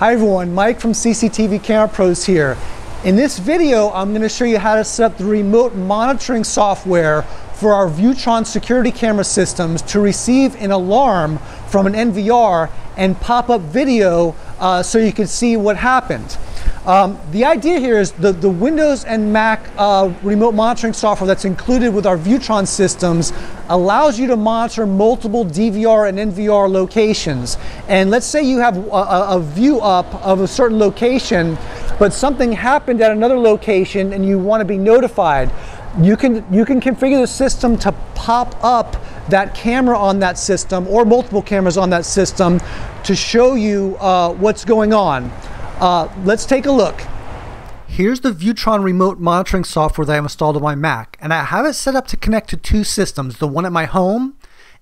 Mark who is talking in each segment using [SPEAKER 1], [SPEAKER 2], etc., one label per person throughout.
[SPEAKER 1] Hi everyone, Mike from CCTV Camera Pros here. In this video, I'm going to show you how to set up the remote monitoring software for our Viewtron security camera systems to receive an alarm from an NVR and pop up video uh, so you can see what happened. Um, the idea here is the, the Windows and Mac uh, remote monitoring software that's included with our Viewtron systems allows you to monitor multiple DVR and NVR locations. And let's say you have a, a view up of a certain location, but something happened at another location and you want to be notified. You can, you can configure the system to pop up that camera on that system or multiple cameras on that system to show you uh, what's going on. Uh, let's take a look. Here's the Viewtron remote monitoring software that I've installed on my Mac, and I have it set up to connect to two systems, the one at my home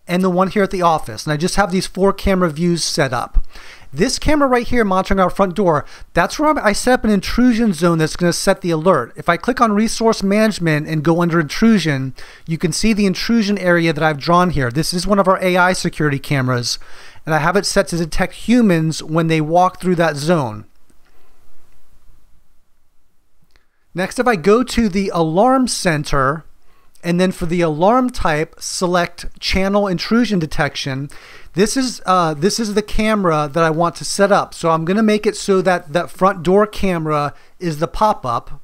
[SPEAKER 1] and the one here at the office. And I just have these four camera views set up. This camera right here monitoring our front door, that's where I set up an intrusion zone that's going to set the alert. If I click on resource management and go under intrusion, you can see the intrusion area that I've drawn here. This is one of our AI security cameras, and I have it set to detect humans when they walk through that zone. Next, if I go to the alarm center, and then for the alarm type, select channel intrusion detection. This is uh, this is the camera that I want to set up. So I'm going to make it so that that front door camera is the pop-up.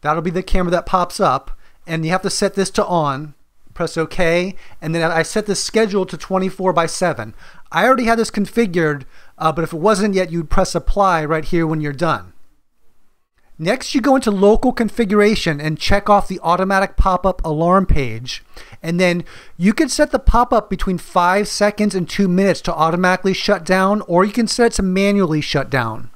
[SPEAKER 1] That'll be the camera that pops up, and you have to set this to on. Press OK, and then I set the schedule to 24 by 7. I already had this configured, uh, but if it wasn't yet, you'd press apply right here when you're done. Next, you go into local configuration and check off the automatic pop-up alarm page. And then you can set the pop-up between five seconds and two minutes to automatically shut down, or you can set it to manually shut down.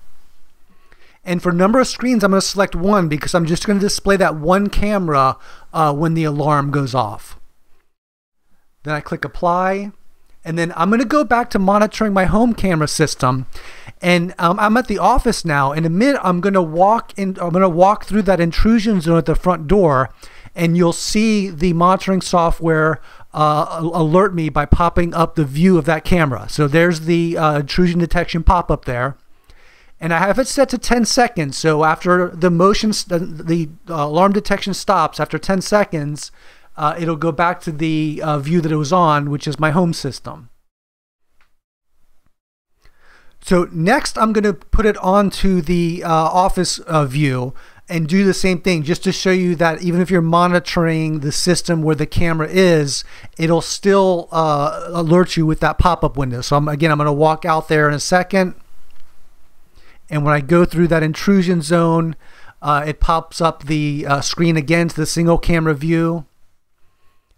[SPEAKER 1] And for number of screens, I'm going to select one because I'm just going to display that one camera uh, when the alarm goes off. Then I click apply. And then I'm going to go back to monitoring my home camera system. And um, I'm at the office now. In a minute, I'm going to walk in. I'm going to walk through that intrusion zone at the front door, and you'll see the monitoring software uh, alert me by popping up the view of that camera. So there's the uh, intrusion detection pop up there. And I have it set to 10 seconds. So after the motion, the, the uh, alarm detection stops after 10 seconds, uh, it'll go back to the uh, view that it was on, which is my home system. So next I'm going to put it onto the uh, office uh, view and do the same thing just to show you that even if you're monitoring the system where the camera is, it'll still uh, alert you with that pop-up window. So I'm, again, I'm going to walk out there in a second. And when I go through that intrusion zone, uh, it pops up the screen again to the single camera view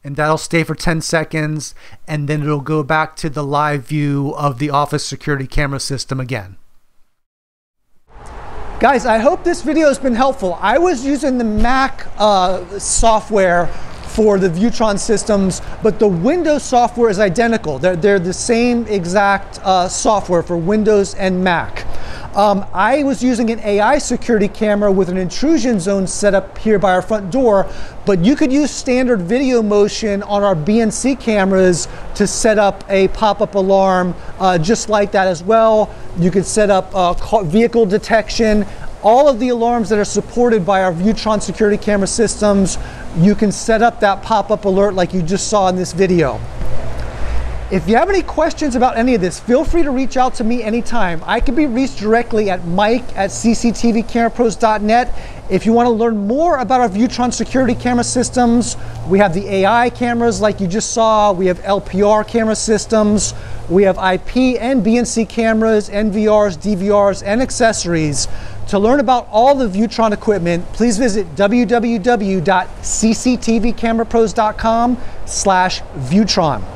[SPEAKER 1] and that'll stay for 10 seconds and then it'll go back to the live view of the office security camera system again. Guys, I hope this video has been helpful. I was using the Mac uh, software for the Viewtron systems, but the Windows software is identical. They're, they're the same exact uh, software for Windows and Mac. Um, I was using an AI security camera with an intrusion zone set up here by our front door, but you could use standard video motion on our BNC cameras to set up a pop-up alarm uh, just like that as well. You could set up uh, vehicle detection, all of the alarms that are supported by our Viewtron security camera systems, you can set up that pop-up alert like you just saw in this video. If you have any questions about any of this, feel free to reach out to me anytime. I can be reached directly at mike at cctvcamerapros.net. If you want to learn more about our Viewtron security camera systems, we have the AI cameras like you just saw, we have LPR camera systems, we have IP and BNC cameras, NVRs, DVRs, and accessories. To learn about all the Viewtron equipment, please visit www.cctvcamerapros.com slash Viewtron.